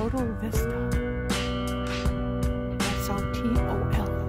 Total Vista. That's on T O L.